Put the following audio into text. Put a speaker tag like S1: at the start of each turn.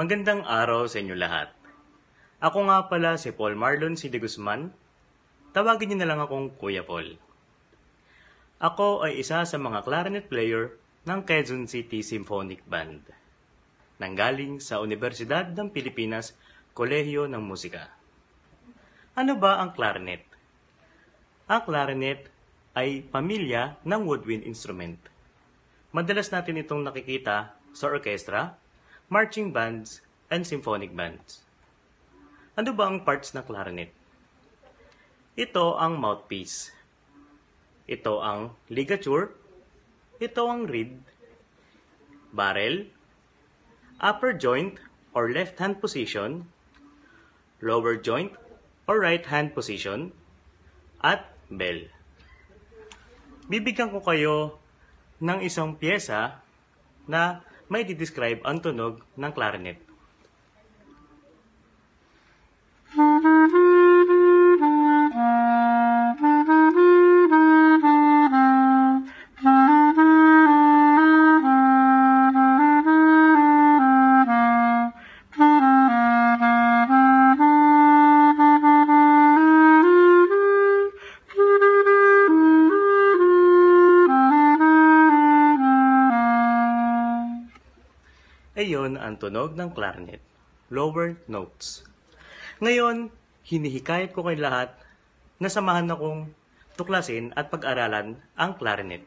S1: Magandang araw sa inyo lahat. Ako nga pala si Paul Marlon C. de Guzman. Tawagin niyo na lang akong Kuya Paul. Ako ay isa sa mga clarinet player ng Quezon City Symphonic Band. Nanggaling sa Universidad ng Pilipinas, Kolehiyo ng Musika. Ano ba ang clarinet? Ang clarinet ay pamilya ng woodwind instrument. Madalas natin itong nakikita sa orkestra, marching bands, and symphonic bands. Ano ba ang parts ng clarinet? Ito ang mouthpiece. Ito ang ligature. Ito ang reed. Barrel. Upper joint or left hand position. Lower joint or right hand position. At bell. Bibigyan ko kayo ng isang pyesa na may didescribe ang tunog ng clarinet. Ayon ang tunog ng clarinet, lower notes. Ngayon, hinihikayat ko kay lahat na samahan akong tuklasin at pag-aralan ang clarinet.